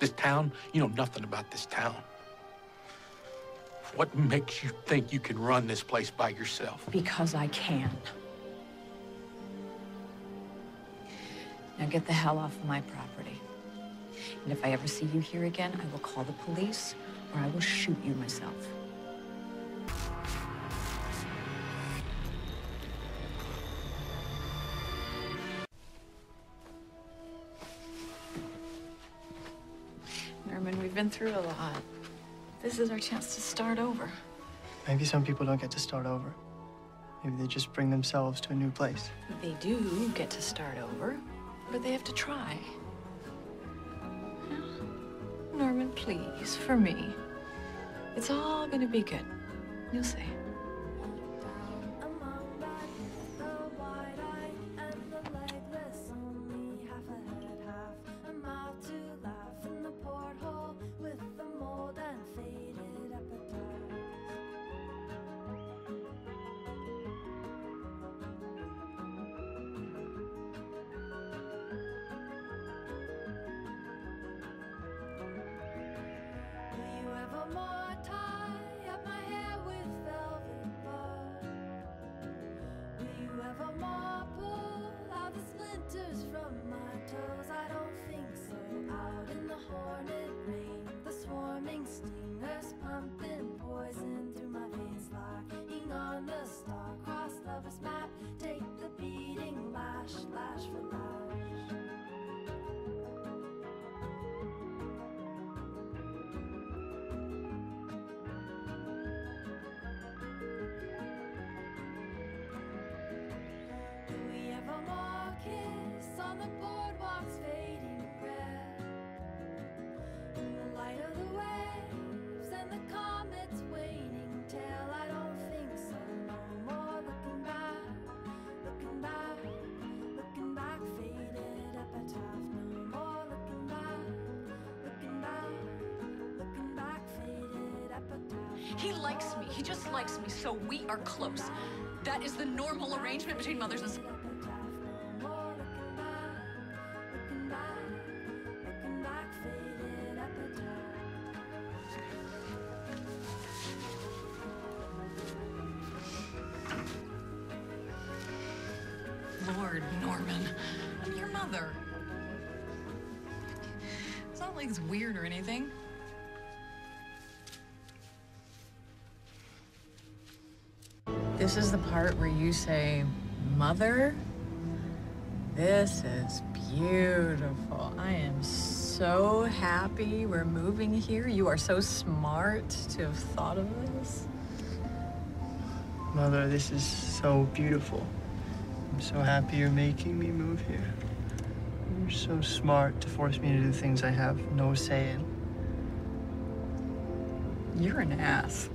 This town, you know nothing about this town. What makes you think you can run this place by yourself? Because I can. Now get the hell off of my property. And if I ever see you here again, I will call the police or I will shoot you myself. We've been through a lot. This is our chance to start over. Maybe some people don't get to start over. Maybe they just bring themselves to a new place. They do get to start over, but they have to try. Norman, please, for me. It's all gonna be good. You'll see. lover's map. Take the beating, lash, lash for lash. Do we ever more kiss on the boardwalk's fading? He likes me. He just likes me, so we are close. That is the normal arrangement between mothers and sons. Lord, Norman. I'm your mother. It's not like it's weird or anything. This is the part where you say, Mother? This is beautiful. I am so happy we're moving here. You are so smart to have thought of this. Mother, this is so beautiful. I'm so happy you're making me move here. You're so smart to force me to do things I have no say in. You're an ass.